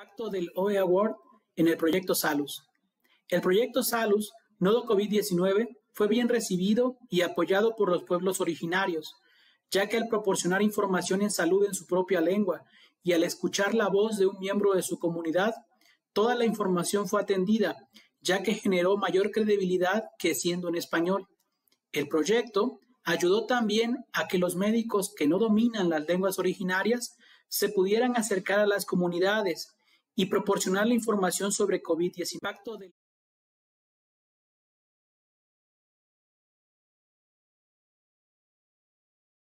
Impacto del OE Award en el proyecto Salus. El proyecto Salus, Nodo COVID-19, fue bien recibido y apoyado por los pueblos originarios, ya que al proporcionar información en salud en su propia lengua y al escuchar la voz de un miembro de su comunidad, toda la información fue atendida, ya que generó mayor credibilidad que siendo en español. El proyecto ayudó también a que los médicos que no dominan las lenguas originarias se pudieran acercar a las comunidades y proporcionar la información sobre COVID y el impacto del